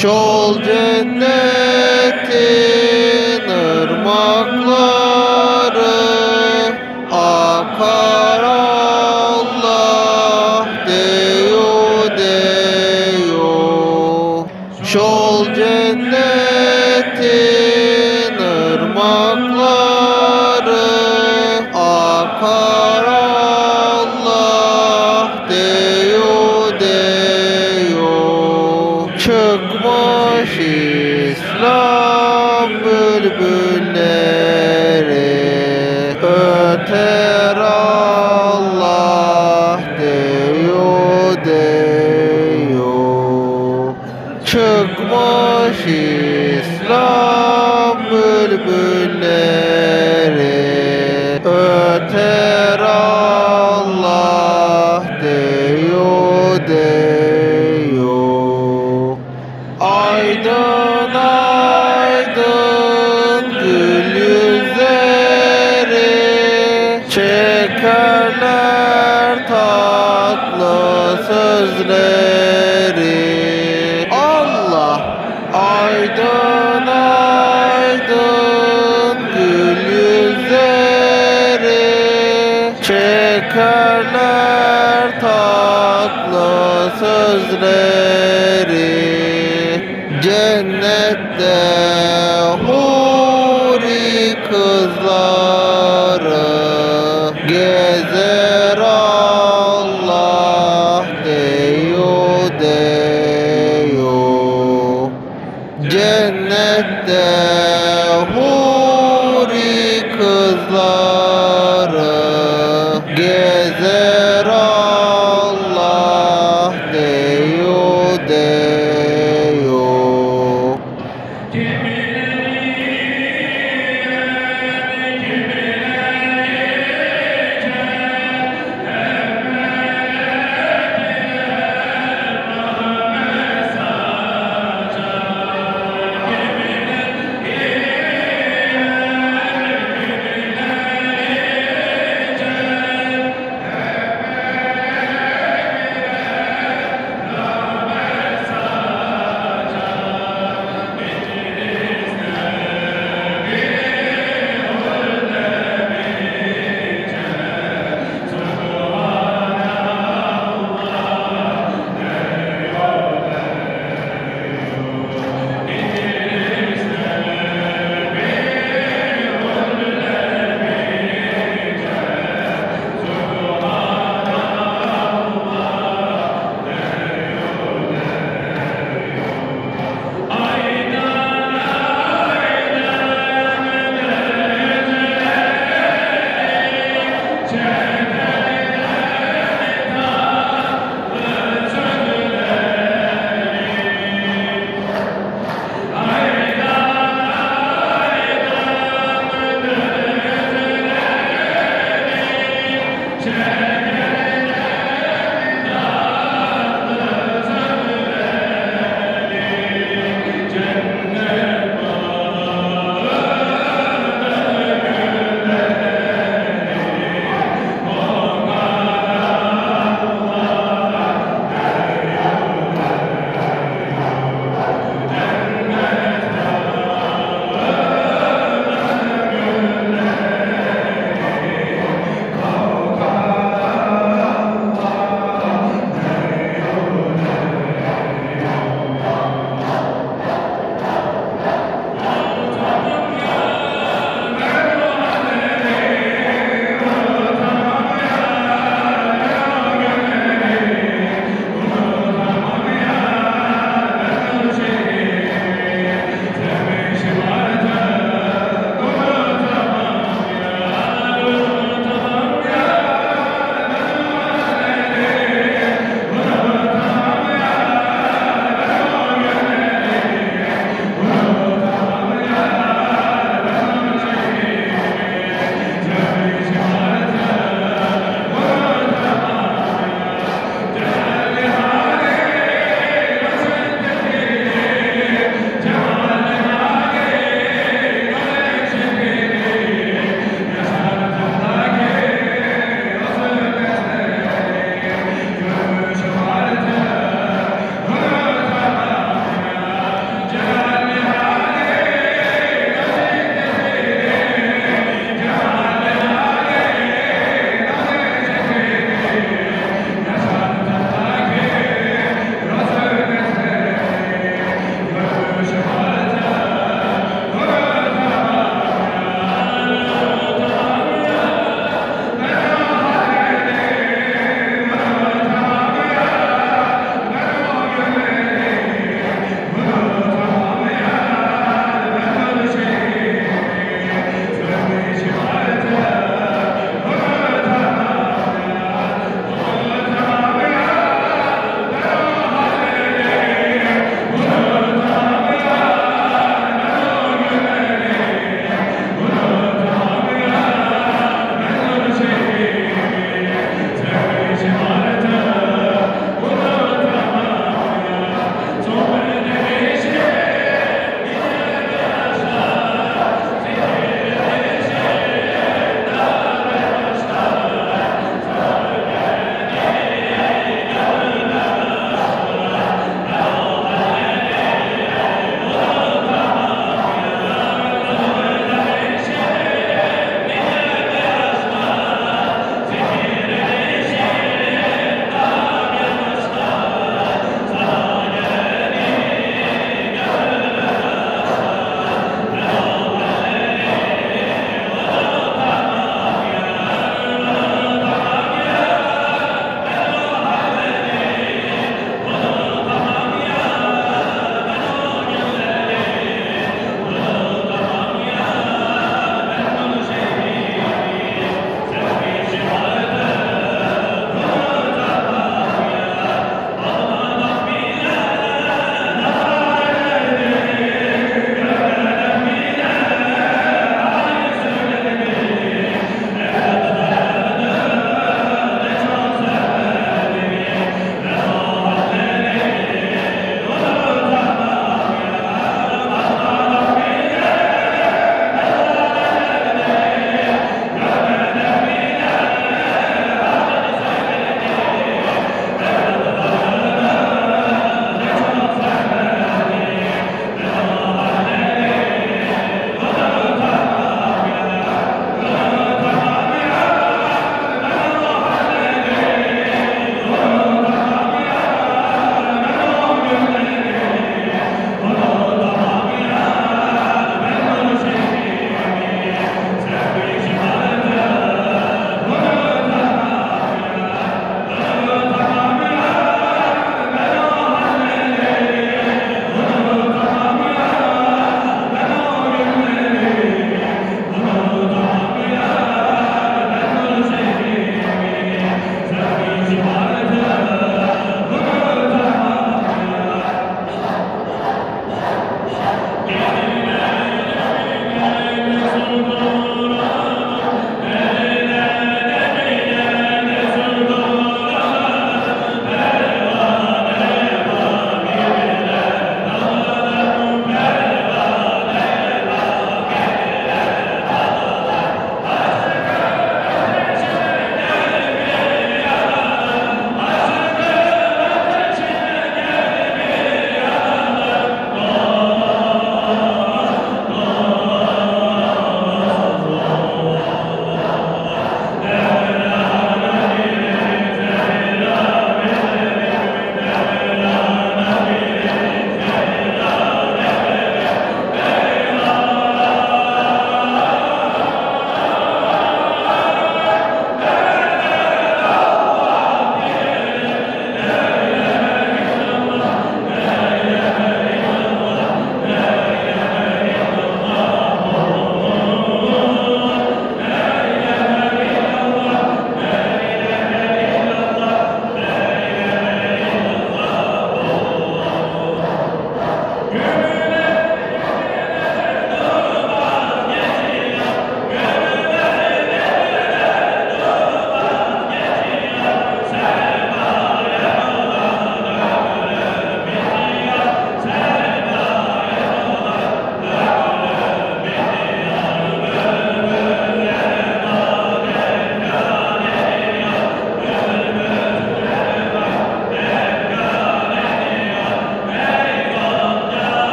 Shoulder 30. Çıkmış İslam bülbülleri öter ağ cennette huri kızlar.